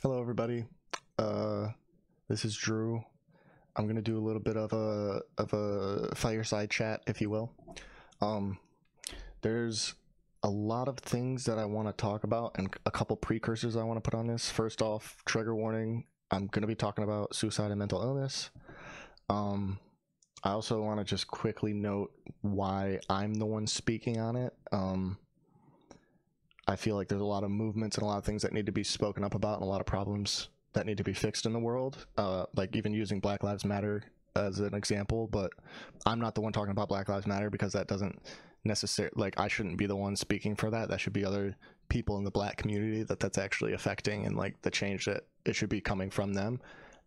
Hello, everybody. Uh, this is Drew. I'm gonna do a little bit of a of a fireside chat, if you will. Um, there's a lot of things that I want to talk about, and a couple precursors I want to put on this. First off, trigger warning: I'm gonna be talking about suicide and mental illness. Um, I also want to just quickly note why I'm the one speaking on it. Um, I feel like there's a lot of movements and a lot of things that need to be spoken up about and a lot of problems that need to be fixed in the world. Uh, like even using Black Lives Matter as an example, but I'm not the one talking about Black Lives Matter because that doesn't necessarily like I shouldn't be the one speaking for that. That should be other people in the black community that that's actually affecting and like the change that it should be coming from them.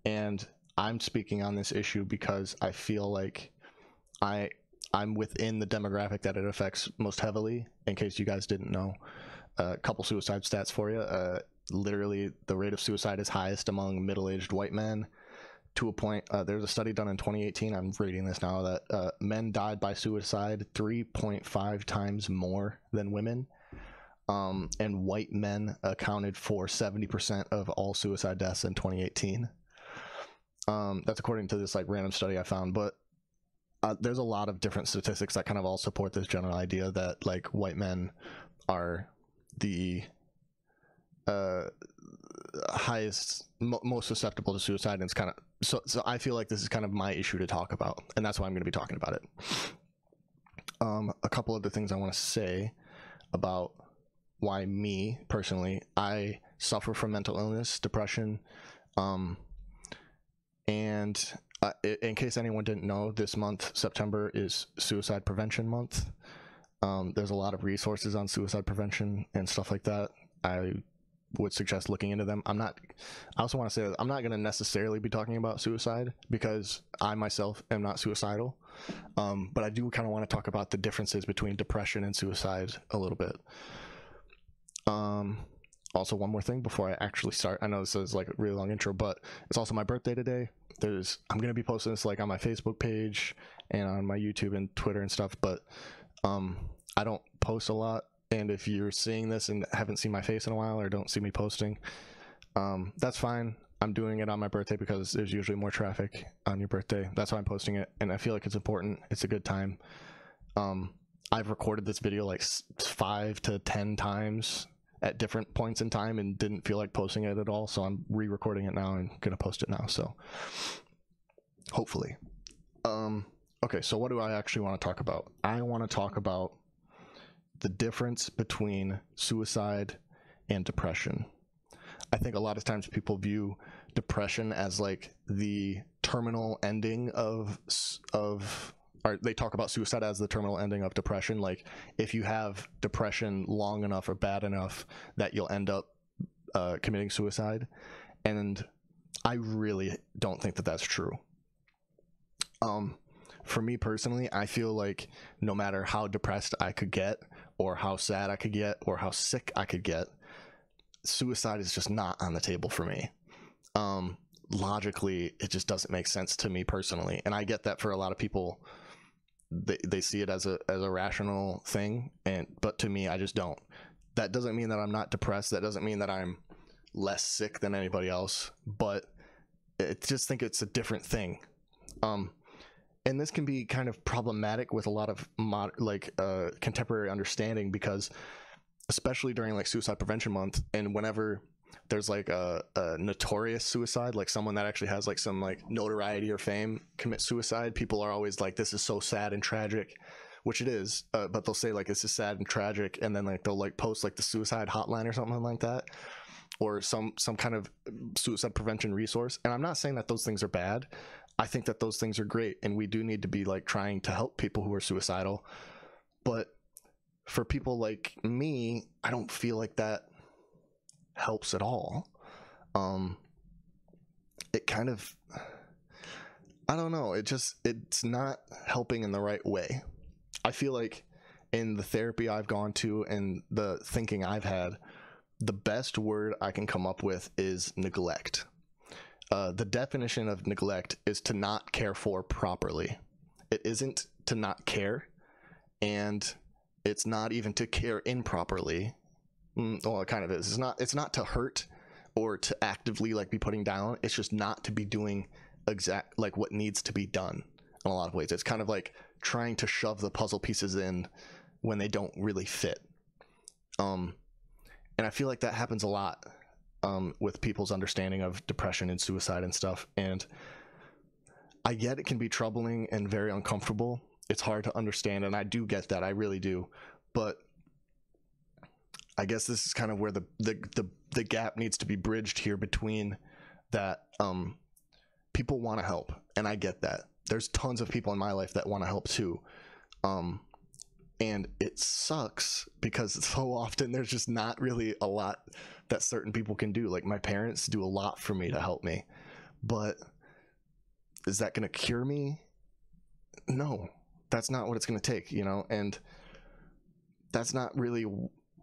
And I'm speaking on this issue because I feel like I I'm within the demographic that it affects most heavily. In case you guys didn't know, a couple suicide stats for you. Uh, literally, the rate of suicide is highest among middle-aged white men. To a point, uh, there's a study done in 2018. I'm reading this now that uh, men died by suicide 3.5 times more than women. Um, and white men accounted for 70% of all suicide deaths in 2018. Um, that's according to this like random study I found, but uh, there's a lot of different statistics that kind of all support this general idea that like white men are the uh, highest, mo- most susceptible to suicide, and it's kind of so. So I feel like this is kind of my issue to talk about, and that's why I'm going to be talking about it. Um, a couple of the things I want to say about why me personally, I suffer from mental illness, depression, um, and uh, in case anyone didn't know, this month, September, is Suicide Prevention Month. Um, there's a lot of resources on suicide prevention and stuff like that. I would suggest looking into them. I'm not, I also want to say that I'm not going to necessarily be talking about suicide because I myself am not suicidal. Um, but I do kind of want to talk about the differences between depression and suicide a little bit. Um, also, one more thing before I actually start. I know this is like a really long intro, but it's also my birthday today. There's I'm gonna be posting this like on my Facebook page and on my YouTube and Twitter and stuff, but um, I don't post a lot. And if you're seeing this and haven't seen my face in a while or don't see me posting, um, that's fine. I'm doing it on my birthday because there's usually more traffic on your birthday. That's why I'm posting it, and I feel like it's important. It's a good time. Um, I've recorded this video like five to ten times at different points in time and didn't feel like posting it at all. So I'm re-recording it now and gonna post it now. So hopefully. Um, okay, so what do I actually want to talk about? I want to talk about the difference between suicide and depression. I think a lot of times people view depression as like the terminal ending of of or they talk about suicide as the terminal ending of depression. Like if you have depression long enough or bad enough that you'll end up uh, committing suicide, and I really don't think that that's true. Um, for me personally, I feel like no matter how depressed I could get, or how sad I could get, or how sick I could get, suicide is just not on the table for me. Um, logically, it just doesn't make sense to me personally, and I get that for a lot of people they, they see it as a as a rational thing and but to me I just don't. That doesn't mean that I'm not depressed. That doesn't mean that I'm less sick than anybody else, but I just think it's a different thing. Um and this can be kind of problematic with a lot of mod, like uh, contemporary understanding because especially during like suicide prevention month and whenever there's like a, a, notorious suicide, like someone that actually has like some like notoriety or fame commit suicide, people are always like, "This is so sad and tragic," which it is. Uh, but they'll say like, "This is sad and tragic," and then like they'll like post like the suicide hotline or something like that, or some some kind of suicide prevention resource. And I'm not saying that those things are bad. I think that those things are great, and we do need to be like trying to help people who are suicidal. But for people like me, I don't feel like that helps at all. Um, it kind of, I don't know. It just it's not helping in the right way. I feel like in the therapy I've gone to and the thinking I've had, the best word I can come up with is neglect. Uh, the definition of neglect is to not care for properly. It isn't to not care, and it's not even to care improperly. Mm, well, it kind of is. It's not. It's not to hurt or to actively like be putting down. It's just not to be doing exact like what needs to be done in a lot of ways. It's kind of like trying to shove the puzzle pieces in when they don't really fit. Um, and I feel like that happens a lot um, with people's understanding of depression and suicide and stuff. And I get it can be troubling and very uncomfortable. It's hard to understand, and I do get that. I really do. But I guess this is kind of where the the the, the gap needs to be bridged here between that um, people want to help, and I get that. There's tons of people in my life that want to help too. Um, and it sucks because so often there's just not really a lot that certain people can do. Like my parents do a lot for me to help me, but is that going to cure me? No, that's not what it's going to take, you know, and that's not really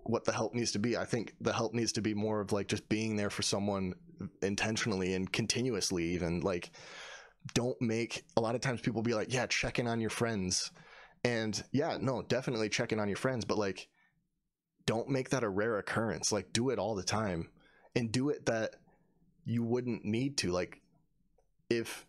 what the help needs to be. I think the help needs to be more of like just being there for someone intentionally and continuously, even like don't make a lot of times people be like, yeah, check in on your friends. And yeah, no, definitely check in on your friends, but like don't make that a rare occurrence. Like do it all the time and do it that you wouldn't need to. Like if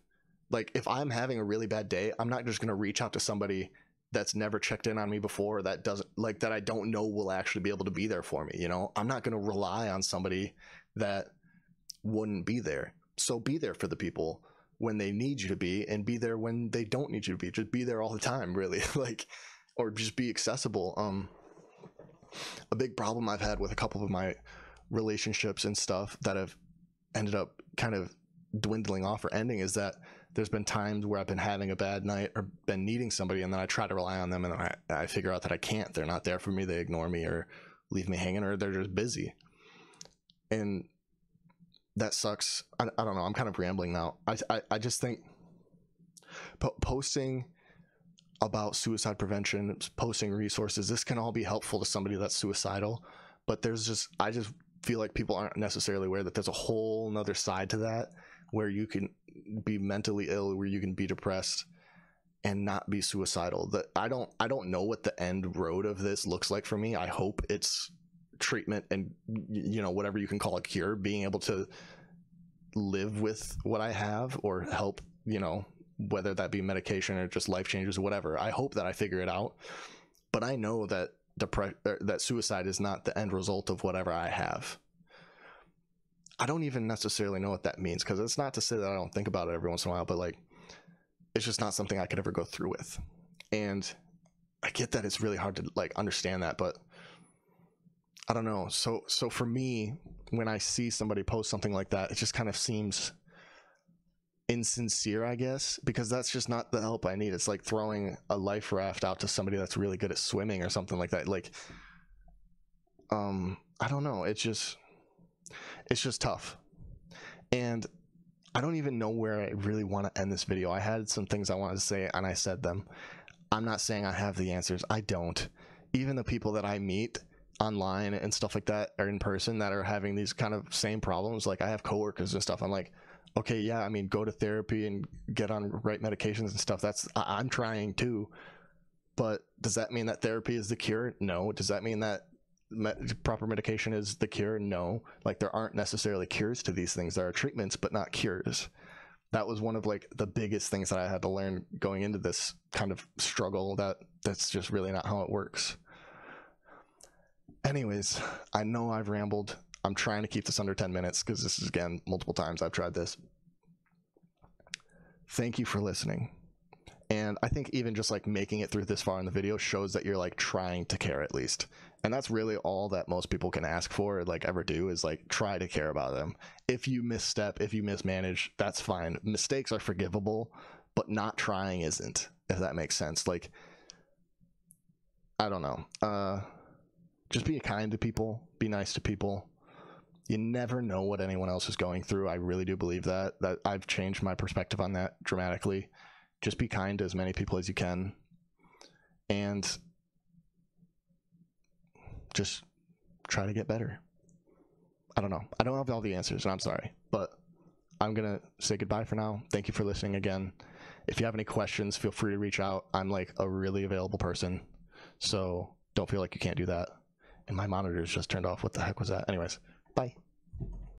like if I'm having a really bad day, I'm not just going to reach out to somebody that's never checked in on me before that doesn't like that I don't know will actually be able to be there for me, you know? I'm not going to rely on somebody that wouldn't be there. So be there for the people when they need you to be and be there when they don't need you to be. Just be there all the time, really. like or just be accessible. Um a big problem I've had with a couple of my relationships and stuff that have ended up kind of dwindling off or ending is that there's been times where I've been having a bad night or been needing somebody, and then I try to rely on them, and I, I figure out that I can't. They're not there for me. They ignore me or leave me hanging, or they're just busy. And that sucks. I, I don't know. I'm kind of rambling now. I, I, I just think po- posting about suicide prevention, posting resources, this can all be helpful to somebody that's suicidal. But there's just, I just feel like people aren't necessarily aware that there's a whole nother side to that where you can be mentally ill, where you can be depressed and not be suicidal. That I don't I don't know what the end road of this looks like for me. I hope it's treatment and you know whatever you can call a cure, being able to live with what I have or help, you know, whether that be medication or just life changes or whatever. I hope that I figure it out. But I know that depression er, that suicide is not the end result of whatever I have. I don't even necessarily know what that means because it's not to say that I don't think about it every once in a while, but like it's just not something I could ever go through with. And I get that it's really hard to like understand that, but I don't know. So so for me, when I see somebody post something like that, it just kind of seems insincere, I guess, because that's just not the help I need. It's like throwing a life raft out to somebody that's really good at swimming or something like that. Like um I don't know. It's just it's just tough. And I don't even know where I really want to end this video. I had some things I wanted to say and I said them. I'm not saying I have the answers. I don't. Even the people that I meet online and stuff like that or in person that are having these kind of same problems, like I have coworkers and stuff. I'm like, okay, yeah, I mean, go to therapy and get on right medications and stuff. That's I- I'm trying too. But does that mean that therapy is the cure? No. Does that mean that me- proper medication is the cure? No. Like there aren't necessarily cures to these things. There are treatments, but not cures. That was one of like the biggest things that I had to learn going into this kind of struggle. That that's just really not how it works. Anyways, I know I've rambled. I'm trying to keep this under 10 minutes because this is again multiple times I've tried this. Thank you for listening. And I think even just like making it through this far in the video shows that you're like trying to care at least. And that's really all that most people can ask for, like ever do, is like try to care about them. If you misstep, if you mismanage, that's fine. Mistakes are forgivable, but not trying isn't, if that makes sense. Like, I don't know. Uh, just be kind to people, be nice to people. You never know what anyone else is going through. I really do believe that. That I've changed my perspective on that dramatically. Just be kind to as many people as you can. And just try to get better. I don't know. I don't have all the answers, and I'm sorry, but I'm gonna say goodbye for now. Thank you for listening again. If you have any questions, feel free to reach out. I'm like a really available person, so don't feel like you can't do that. And my monitor's just turned off. What the heck was that? Anyways, bye.